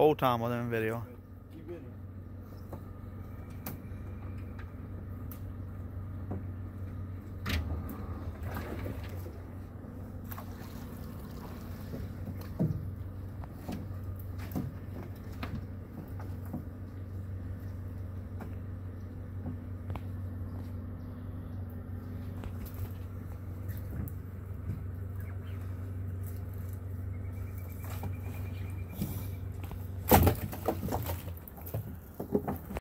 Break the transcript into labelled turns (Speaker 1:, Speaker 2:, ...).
Speaker 1: Whole time with him video.